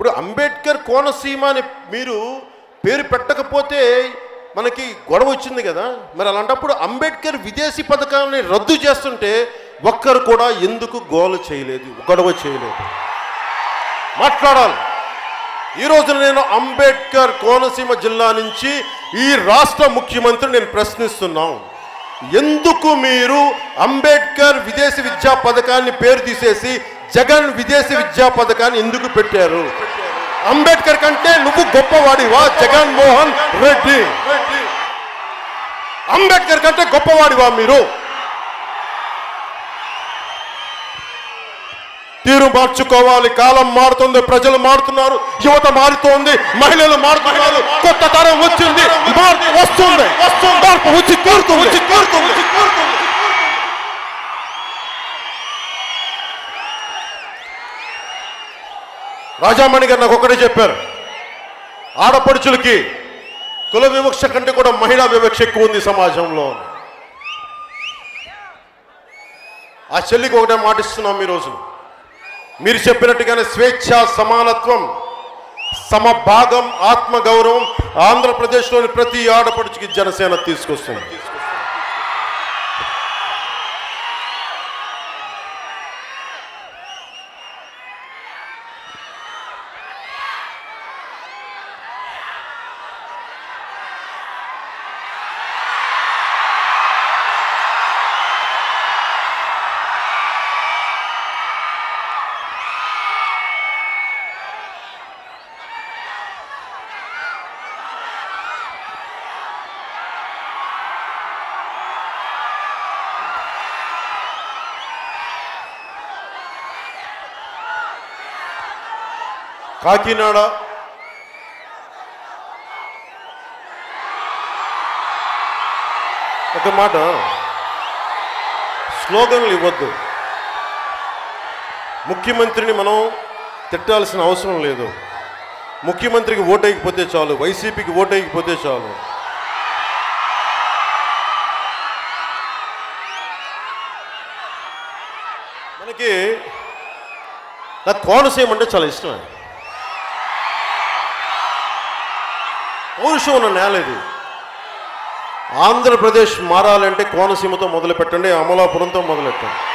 ఇప్పుడు అంబేద్కర్ కోనసీమ అని మీరు పేరు పెట్టకపోతే మనకి గొడవ వచ్చింది కదా. మరి అలాంటప్పుడు అంబేద్కర్ విదేశీ పథకాన్ని రద్దు చేస్తుంటే ఒక్కరు కూడా ఎందుకు గోల చేయలేదు గొడవ చేయలేదు? మాట్లాడాలి. ఈ రోజున నేను అంబేద్కర్ కోనసీమ జిల్లా నుంచి ఈ రాష్ట్ర ముఖ్యమంత్రి నేను ప్రశ్నిస్తున్నాం. ఎందుకు మీరు అంబేద్కర్ విదేశీ విద్యా పథకాన్ని పేరు తీసేసి జగన్ విదేశీ విద్యా పథకాన్ని ఎందుకు పెట్టారు? అంబేద్కర్ కంటే నువ్వు గొప్పవాడివా? జగన్ మోహన్ రెడ్డి. అంబేద్కర్ కంటే గొప్పవాడివా మీరు? తీరు మార్చుకోవాలి. కాలం మారుతుంది. ప్రజలు మారుతున్నారు. యువత మారుతోంది. మహిళలు మారుతున్నారు. కొత్త తరం వచ్చింది. మార్పు వస్తుంది. మార్పు వచ్చి కోరుతుంది వచ్చి కోరుతుంది. రాజామణి గారు నాకు ఒకటే చెప్పారు. ఆడపడుచులకి కుల వివక్ష కంటే కూడా మహిళా వివక్ష ఎక్కువ ఉంది సమాజంలో. ఆ చెల్లికి ఒకటే మాటిస్తున్నాం ఈరోజు. మీరు చెప్పినట్టుగానే స్వేచ్ఛ సమానత్వం సమభాగం ఆత్మగౌరవం ఆంధ్రప్రదేశ్లోని ప్రతి ఆడపడుచుకి జనసేన తీసుకొస్తుంది. కాకినాడ. ఒక మాట. స్లోగన్లు ఇవ్వద్దు. ముఖ్యమంత్రిని మనం తిట్టాల్సిన అవసరం లేదు. ముఖ్యమంత్రికి ఓటేయకపోతే చాలు వైసీపీకి ఓటేయకపోతే చాలు. మనకి నాకు కోనసీమ అంటే చాలా ఇష్టం పౌరుషం ఉన్న నేల ఇది. ఆంధ్రప్రదేశ్ మారాలంటే కోనసీమతో మొదలు పెట్టండి అమలాపురంతో మొదలెట్టండి.